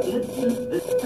Listen